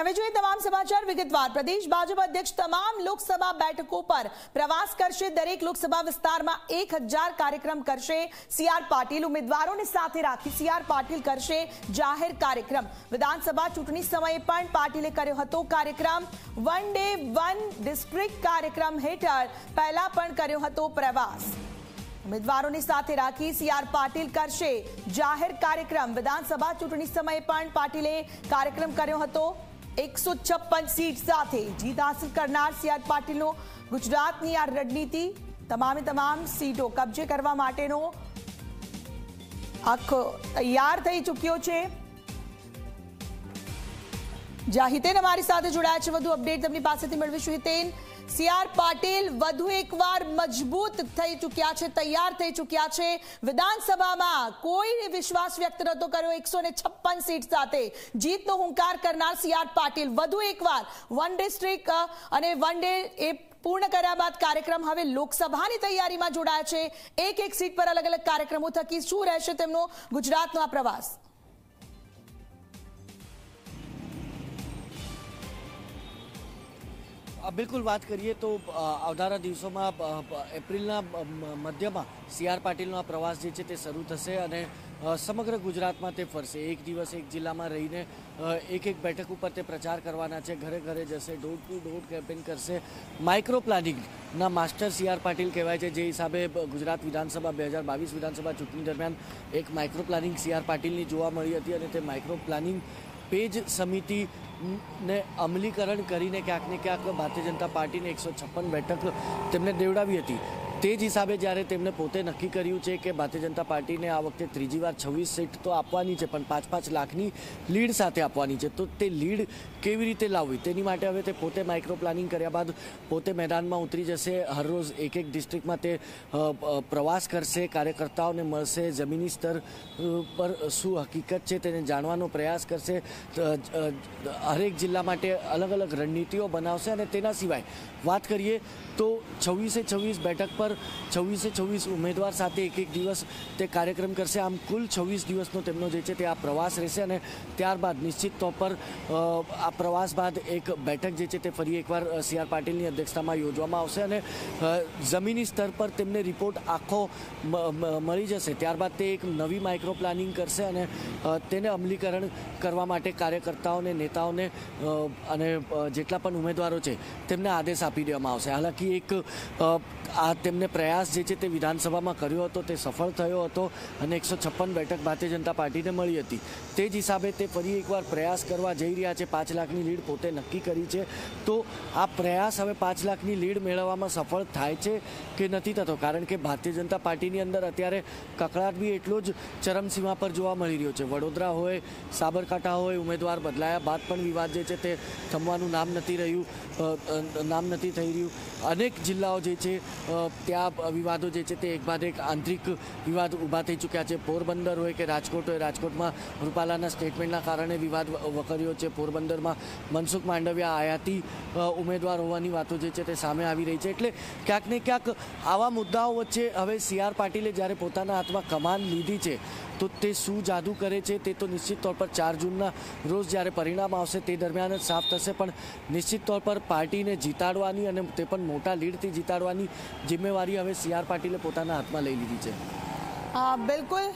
હવે જોઈએ તમામ સમાચાર વિગતવાર. પ્રદેશ ભાજપ અધ્યક્ષ તમામ લોકસભા બેઠકો પર પ્રવાસ કરશે. દરેક લોકસભા વિસ્તારમાં એક કાર્યક્રમ કરશે. સીઆર પાટીલ ઉમેદવારોને સાથે રાખી સીઆર પાટીલ કરશે જાહેર કાર્યક્રમ. વિધાનસભા ચૂંટણી સમયે પણ પાટીલે કર્યો હતો કાર્યક્રમ. વન ડે વન ડિસ્ટ્રિક્ટ કાર્યક્રમ હેઠળ પહેલા પણ કર્યો હતો પ્રવાસ. ઉમેદવારોની સાથે રાખી સીઆર પાટીલ કરશે જાહેર કાર્યક્રમ. વિધાનસભા ચૂંટણી સમયે પણ પાટીલે કાર્યક્રમ કર્યો હતો. એકસો સીટ સાથે જીત હાંસલ કરનાર સીઆર પાટીલનો ગુજરાતની આ રણનીતિ તમામે તમામ સીટો કબજે કરવા માટેનો આખો તૈયાર થઈ ચૂક્યો છે. જ્યાં હિતેન અમારી સાથે જોડાયા છે. વધુ અપડેટ તેમની પાસેથી મેળવીશું હિતેન. સીઆર પાટીલ વધુ એકવાર મજબૂત થઈ ચૂક્યા છે, તૈયાર થઈ ચૂક્યા છે. વિધાનસભામાં કોઈ વિશ્વાસ વ્યક્ત નતો કર્યો, એકસો સીટ સાથે જીતનો હુંકાર કરનાર સીઆર પાટીલ વધુ એકવાર વન ડિસ્ટ્રિક્ટ અને વન ડે એ પૂર્ણ કર્યા બાદ કાર્યક્રમ હવે લોકસભાની તૈયારીમાં જોડાયા છે. એક એક સીટ પર અલગ અલગ કાર્યક્રમો થકી શું રહેશે તેમનો ગુજરાતનો આ પ્રવાસ? બિલકુલ વાત કરીએ તો આવનારા દિવસોમાં એપ્રિલના મધ્યમાં સીઆર પાટીલનો આ પ્રવાસ જે છે તે શરૂ થશે અને સમગ્ર ગુજરાતમાં તે ફરશે. એક દિવસ એક જિલ્લામાં રહીને એક એક બેઠક ઉપર તે પ્રચાર કરવાના છે. ઘરે ઘરે જશે ડોર ટુ ડોર કેમ્પેન કરશે. માઇક્રો પ્લાનિંગના માસ્ટર સીઆર પાટીલ કહેવાય છે. જે હિસાબે ગુજરાત વિધાનસભા, બે હજાર બાવીસ વિધાનસભા ચૂંટણી દરમિયાન એક માઇક્રો પ્લાનિંગ સીઆર પાટીલની જોવા મળી હતી અને તે માઇક્રો પ્લાનિંગ પેજ સમિતિને અમલીકરણ કરીને ક્યાંક ને ક્યાંક ભારતીય જનતા પાર્ટીને એકસો છપ્પન બેઠક તેમને દેવડાવી હતી. તે જ હિસાબે જ્યારે તેમણે પોતે નક્કી કર્યું છે કે ભારતીય જનતા પાર્ટીને આ વખતે ત્રીજી વાર છવ્વીસ સીટ તો આપવાની છે, પણ પાંચ પાંચ લાખની લીડ સાથે આપવાની છે. તો તે લીડ કેવી રીતે લાવવી? તેની માટે હવે તે પોતે માઇક્રો પ્લાનિંગ કર્યા બાદ પોતે મેદાનમાં ઉતરી જશે. હરરોજ એક એક ડિસ્ટ્રિક્ટમાં તે પ્રવાસ કરશે. કાર્યકર્તાઓને મળશે. જમીની સ્તર પર શું હકીકત છે તેને જાણવાનો પ્રયાસ કરશે. હરેક જિલ્લા માટે અલગ અલગ રણનીતિઓ બનાવશે અને તેના સિવાય વાત કરીએ તો છવ્વીસે છવ્વીસ બેઠક પર છવ્વીસે, છવ્વીસ ઉમેદવાર સાથે એક એક દિવસ તે કાર્યક્રમ કરશે. આમ કુલ છવ્વીસ દિવસનો તેમનો જે છે તે આ પ્રવાસ રહેશે અને ત્યારબાદ નિશ્ચિત તौर પર આ પ્રવાસ બાદ એક બેઠક જે છે તે ફરી એકવાર સી આર પાટીલની અધ્યક્ષતામાં યોજવામાં આવશે અને જમીની સ્તર પર તેમને રિપોર્ટ આખો મળી જશે. ત્યારબાદ તે એક નવી માઇક્રો પ્લાનિંગ કરશે અને તેને અમલીકરણ કરવા માટે કાર્યકર્તાઓને, નેતાઓને અને જેટલા પણ ઉમેદવારો છે તેમને આદેશ આપી દેવામાં આવશે. હાલાકી એક આ તેમને પ્રયાસ જે છે તે વિધાનસભામાં કર્યો હતો, તે સફળ થયો હતો અને એકસો છપ્પન બેઠક ભારતીય જનતા પાર્ટીને મળી હતી. તે જ હિસાબે તે ફરી એકવાર પ્રયાસ કરવા જઈ રહ્યા છે. પાંચ લાખની લીડ પોતે નક્કી કરી છે. તો આ પ્રયાસ હવે પાંચ લાખની લીડ મેળવવામાં સફળ થાય છે કે નથી થતો? કારણ કે ભારતીય જનતા પાર્ટીની અંદર અત્યારે કકળાટ બી એટલો જ ચરમસીમા પર જોવા મળી રહ્યો છે. વડોદરા હોય, સાબરકાંઠા હોય, ઉમેદવાર બદલાયા બાદ પણ વિવાદ જે છે તે થમવાનું નામ નથી રહ્યું નામ નથી થઈ રહ્યું. અનેક જિલ્લાઓ જે છે ત્યાં વિવાદો જે છે તે એક બાદ એક આંતરિક વિવાદ ઊભા થઈ ચૂક્યા છે. પોરબંદર હોય કે રાજકોટ હોય રાજકોટમાં રૂપાલાના સ્ટેટમેન્ટના કારણે વિવાદ વકર્યો છે. પોરબંદરમાં મનસુખ માંડવિયા આયાતી ઉમેદવાર હોવાની વાતો જે છે તે સામે આવી રહી છે. એટલે ક્યાંક ને ક્યાંક આવા મુદ્દાઓ વચ્ચે હવે સી આર પાટીલે જ્યારે પોતાના હાથમાં કમાન લીધી છે, તો તે શું જાદુ કરે છે તે તો નિશ્ચિત તौर પર ચાર જૂનના રોજ જ્યારે પરિણામ આવશે તે દરમિયાન જ સાફ થશે. પણ નિશ્ચિત તौर પર પાર્ટીને જીતાડવાની અને તે પણ મોટા લીડથી જીતાડવાની જિમ્મેવારી હવે સી આર પાટીલે પોતાના હાથમાં લઈ લીધી છે. બિલકુલ.